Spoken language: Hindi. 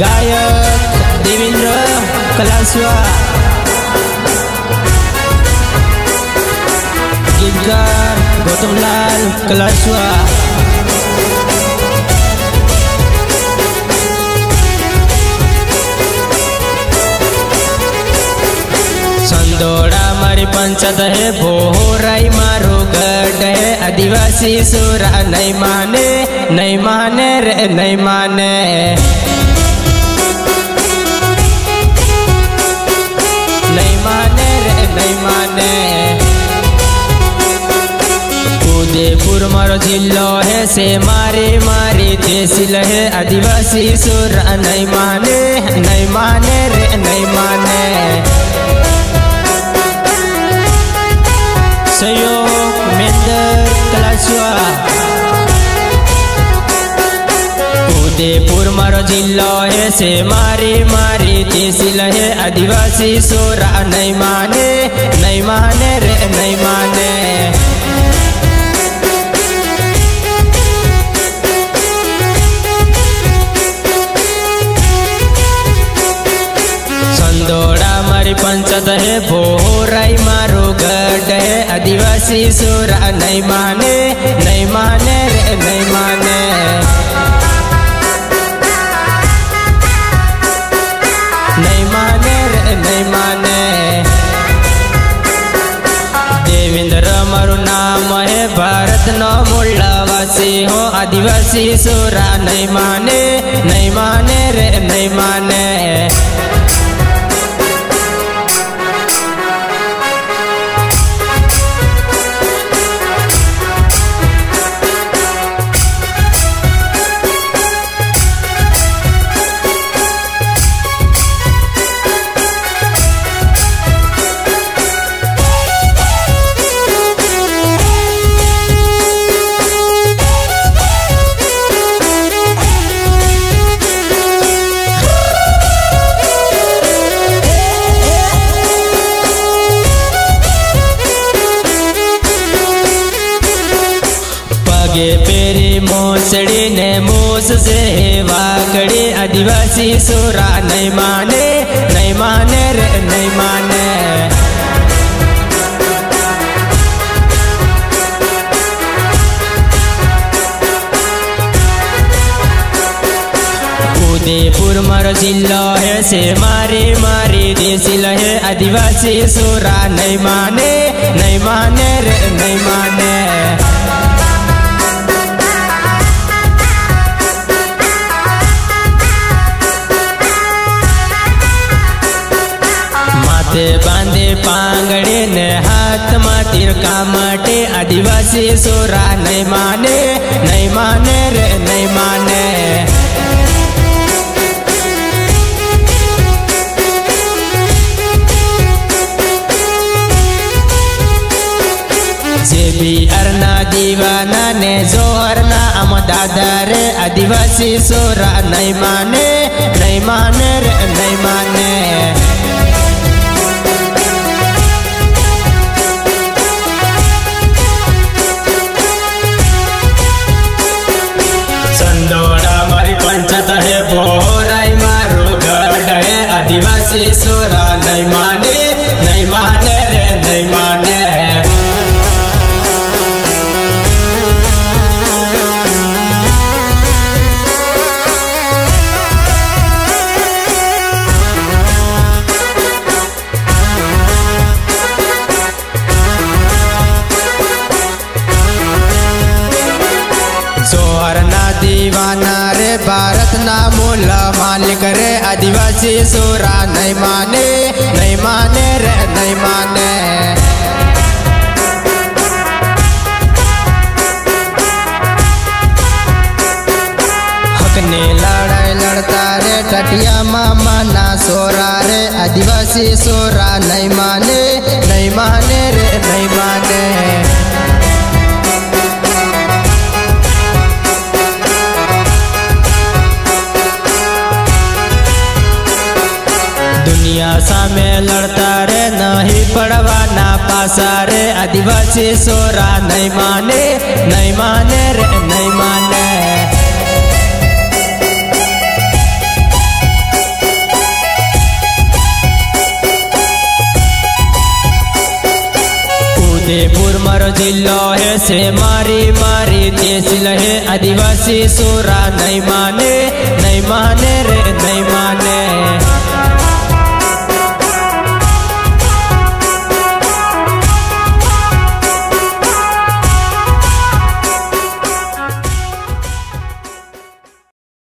गायक देवेंद्र कलास्वा गीतकार गौतमलाल कलास्वा संदोड़ा मारी पंचत है भोराई मारो गढ़ है। आदिवासी सुरा नहीं माने नहीं माने रे, नहीं माने। नहीं माने रे, नहीं माने। उदयपुर मारो जिलो है, से मारे मारे तहसील है। आदिवासी सुर नहीं माने नहीं माने रे, नहीं माने। सहयोग मेंदर कलासुआ। उदयपुर मारो जिलो है से मारी मारी तहसील है आदिवासी सोरा नहीं माने नहीं माने रे, नहीं माने। संदोड़ा मारी पंचत है भोराई मारो गढ़। आदिवासी सोरा नहीं माने नहीं माने रे, नहीं माने। नहीं माने रे, नहीं माने। देवेंद्र मारू नाम है, भारत न मूलवासी हो। आदिवासी सोरा नहीं माने नहीं माने रे, नहीं मूस से आदिवासी सोरा नहीं माने नहीं माने रे, नहीं माने। उदयपुर मारो जिलो है, से मारे, मारी देसिल है, आदिवासी सोरा नहीं माने नहीं माने रे, नहीं माने। પાંગડે ને હાથમાં તીરકા માટે આદિવાસી સોરા નહીં માને નહીં માને રે નહીં માને જે બિહારના દીવાના ને જોહરના આમ દાદા રે આદિવાસી સોરા નહીં માને નહીં માને રે નહીં માને असली नहीं माने नहीं माने रे, नहीं माने। ना दीवाना रे, भारत ना मोला मालिक रे। आदिवासी सोरा नहीं माने नहीं माने रे, नहीं माने। हकने लड़ाई लड़ता रे टटिया मामा ना सोरा रे। आदिवासी सोरा नहीं माने नहीं माने। दुनिया सामे लड़ता रे, नहीं पड़वाना पासा रे। आदिवासी सोरा नहीं माने नहीं माने रे, नहीं माने। उदयपुर मारो जिलो है, से मारी मारी तहसील है आदिवासी सोरा नहीं माने नहीं माने रे, नहीं माने।